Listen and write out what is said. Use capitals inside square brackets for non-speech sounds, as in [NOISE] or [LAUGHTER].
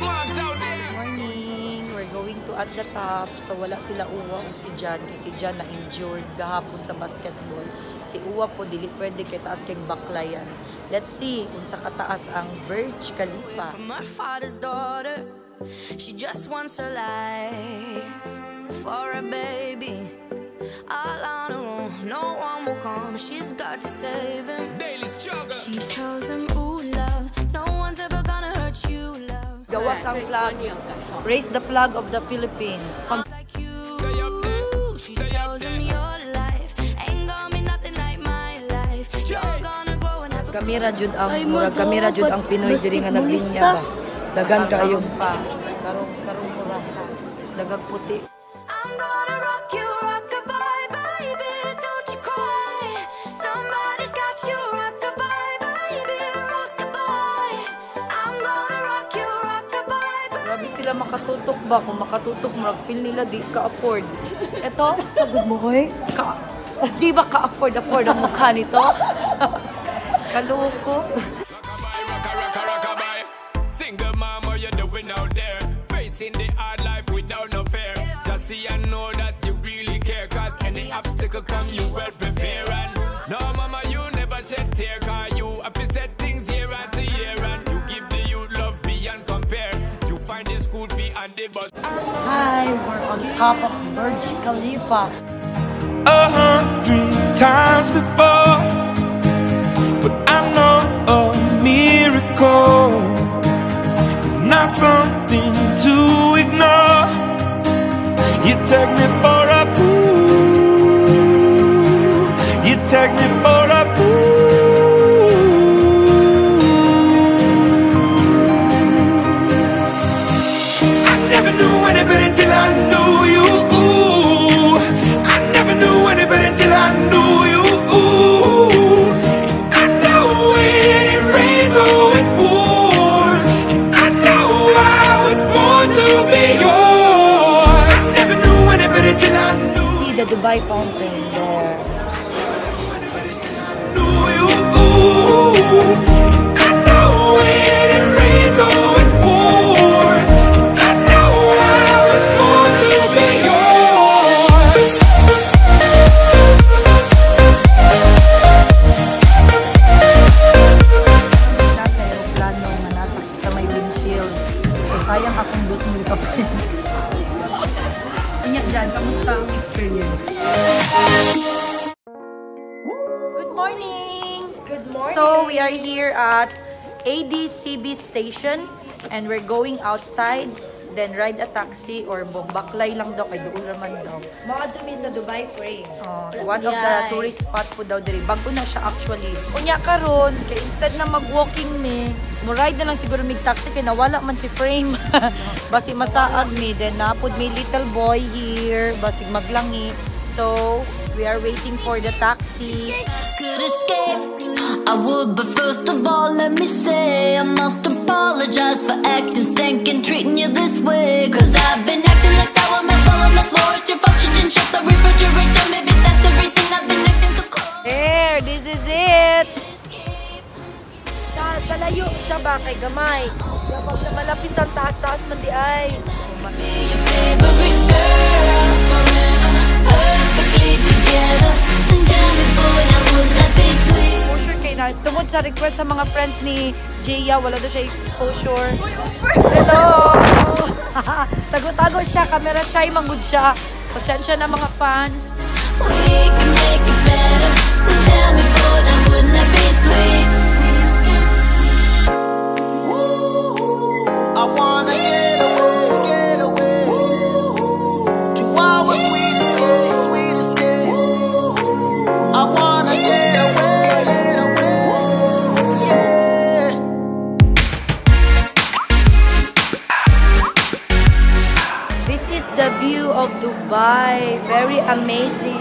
Morning! We're going to at the top. So wala sila Uwa o si Jan. Kasi si Jan na-injured gahapon sa basketball. Si Uwa po, dili pwede kay taas kay baklayan. Let's see kung sa kataas ang Burj Khalifa. From her father's daughter, she just wants a life for a baby. All on her own, no one will come. She's got to save him. Daily struggle. She tells him, Ooh, love, Gawas ang flag. Raise the flag of the Philippines. Pag- jud ang murag kamera jud ang Pinoy diri nga naglinya ba. Dagan kayo pa. Karong karong murasa. Dagang puti. Sila makatutok ba? Kung makatutok, murag feel nila di ka-afford. Eto, sagod mo hoy. Ka di ba ka-afford afford ang mukha nito? Kaloko. Single mom, what you doing out there? Facing the hard life without no fear. Just see and know that you really care. Cause any obstacle come, you well prepare. And no, mama, you never shed tear. Cause school fee and the bus. Hi, we're on top of Burj Khalifa. Uh-huh. a hundred times before, but I know a miracle is not something to ignore. You take me for a fool. You take me for Dubai fountain there. Morning! Good morning! So we are here at ADCB station and we're going outside then ride a taxi or bombaklay lang daw kay doon naman daw. Mga dumi sa Dubai frame. Oh, one of the tourist spot po daw diri. Bago na siya actually. Unya karon kay instead na mag-walking me, mo ride na lang siguro mig taxi kay nawala man si frame. [LAUGHS] Basi masaag mi then napod mi little boy here, basig maglangi. So, we are waiting for the taxi. could escape. I would, but first of all, let me say I must apologize for acting stank and treating you this way. Cause I've been acting like sour milk all on the floor. It's your fault, you didn't shut the refrigerator. Maybe that's the reason I've been acting so cold. There, this is it. Sa, sa layo siya ba kay gamay? Kapag na malapit ang taas-taas man di ay. Be sa request sa mga friends ni Jaya, wala daw siya exposure. Hello! [LAUGHS] Tago-tago siya, camera shy, manggod siya. Pasensya na mga fans. We can make it better. Tell me, boy, now wouldn't that be sweet? of Dubai, very amazing.